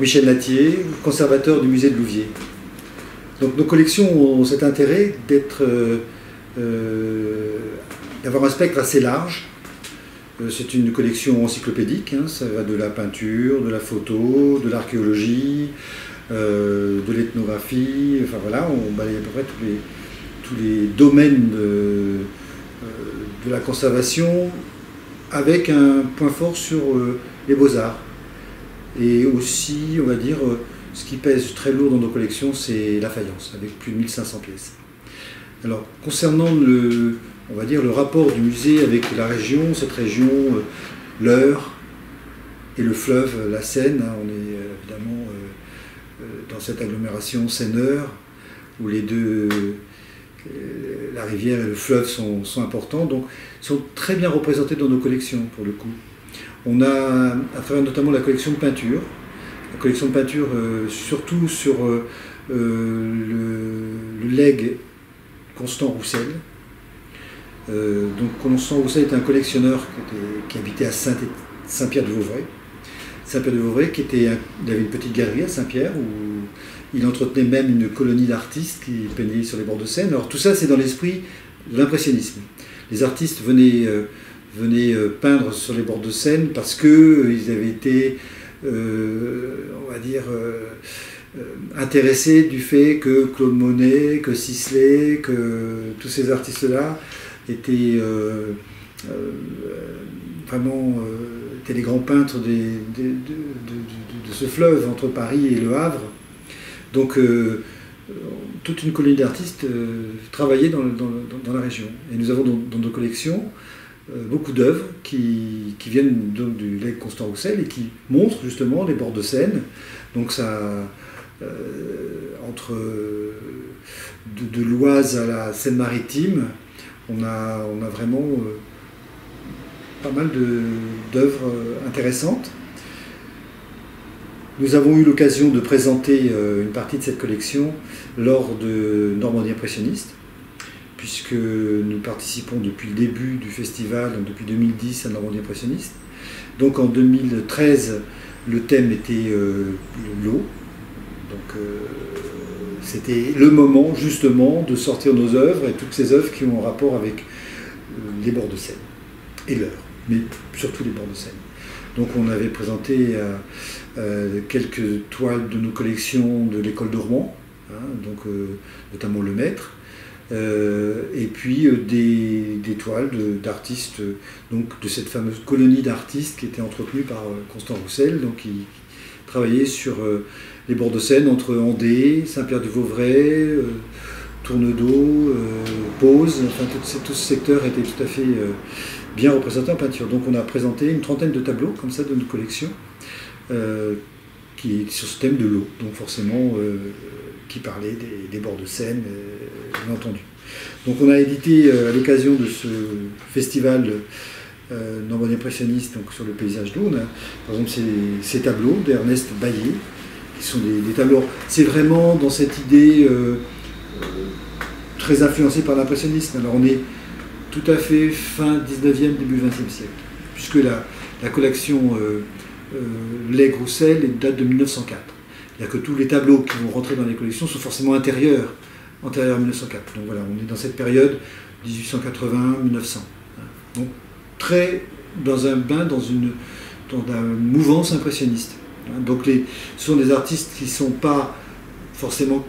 Michel Latier, conservateur du musée de Louviers. Donc nos collections ont cet intérêt euh, euh, d'avoir un spectre assez large. Euh, c'est une collection encyclopédique, hein. ça va de la peinture, de la photo, de l'archéologie, de l'ethnographie, enfin voilà, on balaye à peu près tous les, domaines de la conservation avec un point fort sur les beaux-arts. Et aussi, on va dire, ce qui pèse très lourd dans nos collections, c'est la faïence, avec plus de 1500 pièces. Alors, concernant le, on va dire, le rapport du musée avec la région, cette région, euh, l'Eure et le fleuve, la Seine, hein, on est euh, évidemment euh, dans cette agglomération Seine-Eure, où les deux, la rivière et le fleuve sont, importants, donc sont très bien représentés dans nos collections, pour le coup. On a, à travers notamment la collection de peinture, la collection de peinture euh, surtout sur euh, euh, le, legs Constant Roussel. donc Constant Roussel est un collectionneur qui, habitait à Saint-Pierre-de-Vauvray. Saint-Pierre-de-Vauvray, qui était, il avait une petite galerie à Saint-Pierre où il entretenait même une colonie d'artistes qui peignaient sur les bords de Seine. Alors tout ça, c'est dans l'esprit de l'impressionnisme. Les artistes venaient, venaient, peindre sur les bords de Seine parce qu'ils avaient été euh, on va dire, euh, euh, intéressé du fait que Claude Monet, que Sisley, que tous ces artistes-là étaient vraiment étaient les grands peintres de, ce fleuve entre Paris et Le Havre. Donc toute une colonie d'artistes travaillait dans, la région. Et nous avons dans nos collections euh, beaucoup d'œuvres qui, viennent donc du lac Constant Roussel et qui montrent justement les bords de Seine. Donc ça, euh, entre de, l'Oise à la Seine-Maritime, on a, on a vraiment euh, pas mal d'œuvres intéressantes. Nous avons eu l'occasion de présenter une partie de cette collection lors de Normandie impressionniste puisque nous participons depuis le début du festival, depuis 2010 à Normandie Impressionniste. Donc en 2013, le thème était euh, l'eau. Donc euh, c'était le moment justement de sortir nos œuvres et toutes ces œuvres qui ont un rapport avec euh, les bords de Seine et l'heure, mais surtout les bords de Seine. Donc on avait présenté quelques toiles de nos collections de l'école de Rouen, hein, donc, notamment le maître, et puis euh, des, toiles d'artistes, donc de cette fameuse colonie d'artistes qui était entretenue par euh, Constant Roussel, donc qui travaillait sur les bords de Seine entre Andé, Saint-Pierre-du-Vauvray, Tournedos, Pose, enfin tout, ce secteur était tout à fait bien représenté en peinture. Donc on a présenté une trentaine de tableaux comme ça de notre collection qui est sur ce thème de l'eau, donc forcément qui parlait des, bords de Seine, bien entendu. Donc on a édité euh, à l'occasion de ce festival euh, Normandie impressionniste donc sur le paysage d'eau, a par exemple ces, tableaux d'Ernest Baillet, qui sont des, tableaux. C'est vraiment dans cette idée euh, très influencée par l'impressionnisme. Alors on est tout à fait fin 19e, début 20e siècle, puisque la, la collection euh, euh, Roussel date de 1904. C'est-à-dire que tous les tableaux qui vont rentrer dans les collections sont forcément intérieurs antérieure à 1904. Donc voilà, on est dans cette période 1880-1900. Donc très dans un bain, dans une, dans mouvance impressionniste. Donc les, ce sont des artistes qui ne sont pas forcément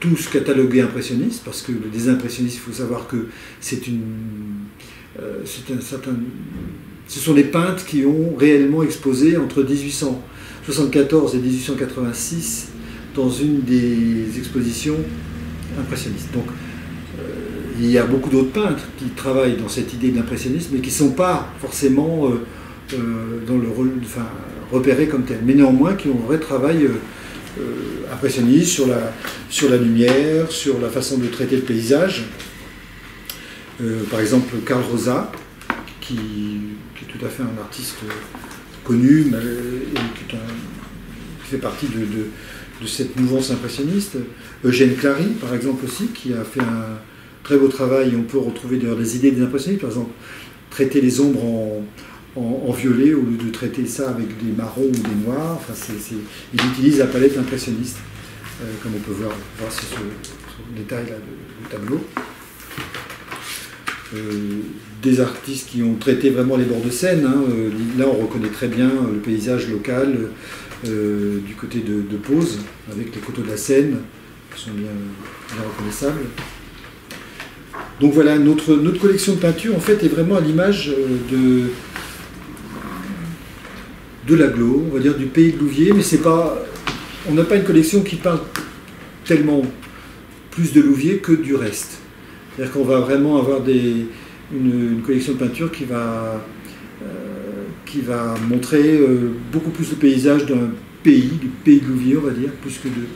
tous catalogués impressionnistes, parce que les impressionnistes, il faut savoir que c'est une, euh, un certain, ce sont des peintres qui ont réellement exposé entre 1874 et 1886 dans une des expositions impressionnistes. Donc, euh, il y a beaucoup d'autres peintres qui travaillent dans cette idée d'impressionnisme, mais qui ne sont pas forcément euh, euh, dans le repérés comme tels, mais néanmoins qui ont un vrai travail impressionniste sur la lumière, sur la façon de traiter le paysage. par exemple, Carl Rosa, qui, est tout à fait un artiste connu, mais, qui, fait partie de cette mouvance impressionniste. Eugène Clary, par exemple, aussi, qui a fait un très beau travail. On peut retrouver d'ailleurs des idées des impressionnistes, par exemple, traiter les ombres en, violet au lieu de traiter ça avec des marrons ou des noirs. Enfin, il utilise la palette impressionniste, comme on peut voir, voir sur ce, détail là du tableau. Des artistes qui ont traité vraiment les bords de Seine. Hein. là, on reconnaît très bien le paysage local du côté de, de Pose, avec les coteaux de la Seine, qui sont bien, reconnaissables. Donc voilà, notre, collection de peinture en fait est vraiment à l'image de, de l'aglo, on va dire du pays de Louviers, mais c'est pas, on n'a pas une collection qui peint tellement plus de Louviers que du reste. C'est-à-dire qu'on va vraiment avoir des, une, collection de peinture qui va, euh, qui va montrer euh, beaucoup plus le paysage d'un pays, du pays de Louviers, on va dire, plus que de,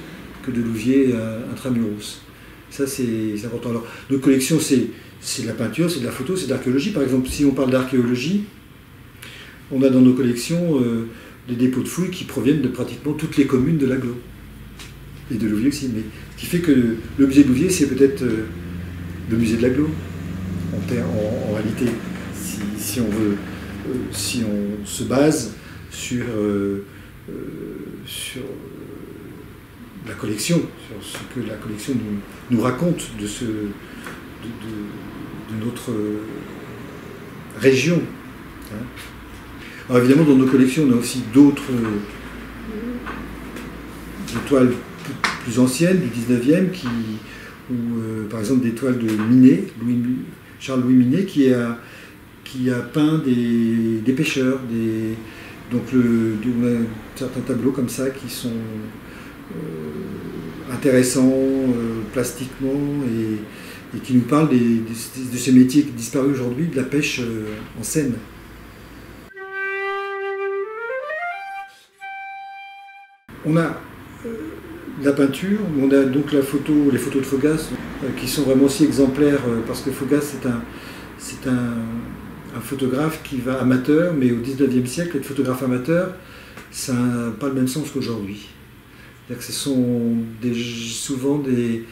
que de Louviers euh, intramuros. Ça, c'est important. Alors, notre collection, c'est de la peinture, c'est de la photo, c'est de l'archéologie. Par exemple, si on parle d'archéologie, on a dans nos collections des dépôts de fouilles qui proviennent de pratiquement toutes les communes de l'aglo. Et de Louviers aussi. Mais qui fait que le musée de Louviers, c'est peut-être euh, le musée de l'aglo, en, en, réalité, si, on veut, euh, si on se base sur, sur la collection, sur ce que la collection nous, raconte de, ce, de, notre région. Hein. Alors évidemment, dans nos collections, on a aussi d'autres toiles plus anciennes du 19e, qui, ou, euh, par exemple des toiles de Minet, Charles-Louis Minet, qui a, qui a peint des, pêcheurs, des, donc le, certains tableaux comme ça qui sont euh, intéressants euh, plastiquement et, qui nous parlent de ces métiers disparus aujourd'hui, de la pêche en Seine. On a la peinture, on a donc la photo, les photos de Fogas euh, qui sont vraiment aussi exemplaires euh, parce que Fogas c'est un, c'est photographe qui va amateur, mais au 19e siècle, être photographe amateur, ça n'a pas le même sens qu'aujourd'hui. Ce sont souvent des,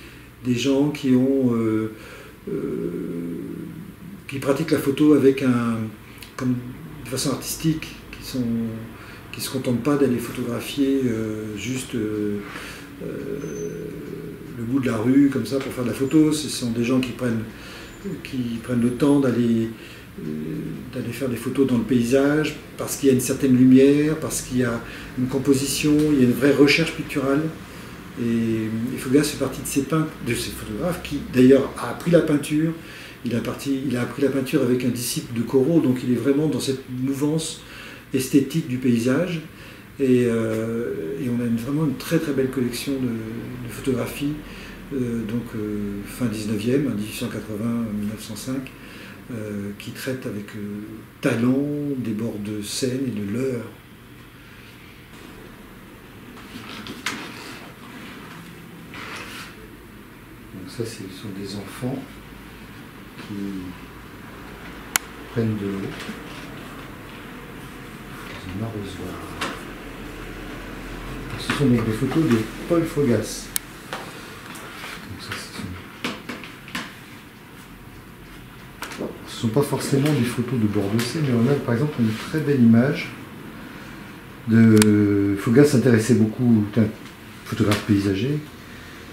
gens qui ont qui pratiquent la photo avec un de façon artistique, qui sont qui ne se contentent pas d'aller photographier euh, juste euh, euh, le bout de la rue comme ça pour faire de la photo. Ce sont des gens qui prennent, qui prennent le temps d'aller d'aller faire des photos dans le paysage parce qu'il y a une certaine lumière, parce qu'il y a une composition, il y a une vraie recherche picturale. Et, Fougas fait partie de ces, peintres, de ces photographes qui d'ailleurs a appris la peinture. Il a appris la peinture avec un disciple de Corot, donc il est vraiment dans cette mouvance esthétique du paysage. Et, euh, on a vraiment une très très belle collection de, photographies, euh, donc euh, fin 19e, 1880-1905, qui traite avec talent des bords de Seine et de l'heure. Donc ça, ce sont des enfants qui prennent de l'eau ce sont des photos de Paul Fogas. Ce ne sont pas forcément des photos de Bordeaux, mais on a par exemple une très belle image de Fogas s'intéressait beaucoup, un photographe paysager,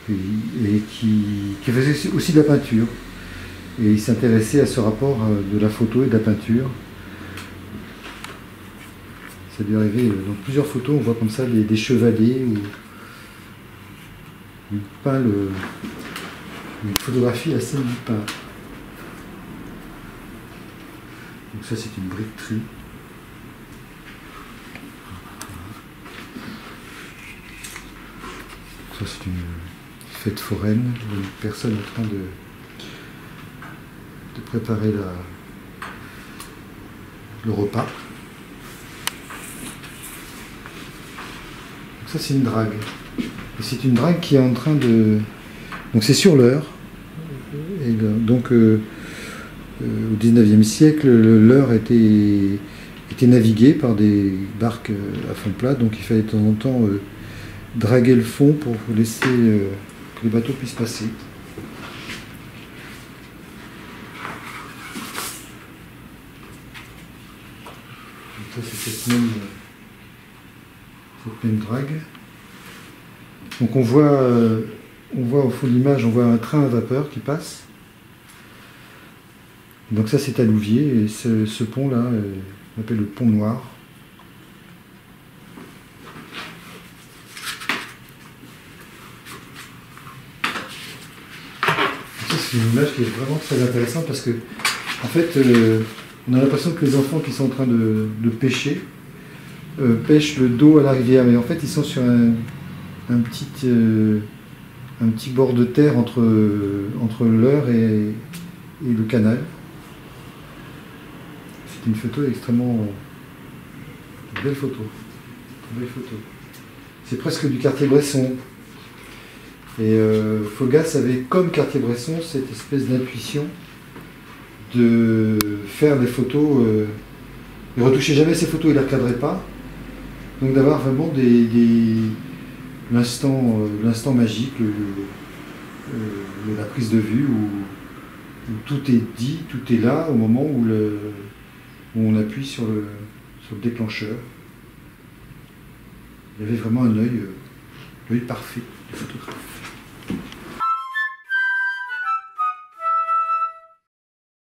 et, qui, qui, faisait aussi de la peinture. Et il s'intéressait à ce rapport euh, de la photo et de la peinture. Ça a dû arriver euh, dans plusieurs photos, on voit comme ça des, chevaliers où il peint le, une photographie scène du pain. Donc ça c'est une briqueterie. Ça c'est une fête foraine, une personne en train de, de préparer la, le repas. Ça, c'est une drague. c'est une drague qui est en train de. Donc, c'est sur l'heure. Et donc, euh, euh, au 19e siècle, l'heure était, était naviguée par des barques euh, à fond plat. Donc, il fallait de temps en temps draguer le fond pour laisser que les bateaux puissent passer. ça c'est cette même, Donc on voit, euh, on voit au fond de l'image, on voit un train à vapeur qui passe. Donc ça c'est à Louviers et ce, pont là, euh, on appelle le pont noir. C'est une image qui est vraiment très intéressante parce que en fait euh, on a l'impression que les enfants qui sont en train de pêcher euh, pêchent le dos à la rivière, mais en fait ils sont sur un, petit, euh, un petit bord de terre entre, entre l'heure et, le canal. C'est une photo extrêmement belle photo. Belle photo. C'est presque du quartier Bresson. Et euh, Fogas avait comme quartier Bresson cette espèce d'intuition de faire des photos. Euh, il retouchait jamais ses photos, il ne les recadrait pas. Donc d'avoir vraiment des, des l'instant, euh, l'instant magique, le- la prise de vue où, tout est dit, tout est là au moment où, le, où on appuie sur le, sur le déclencheur. Il y avait vraiment un œil, euh, l'œil parfait du photographe.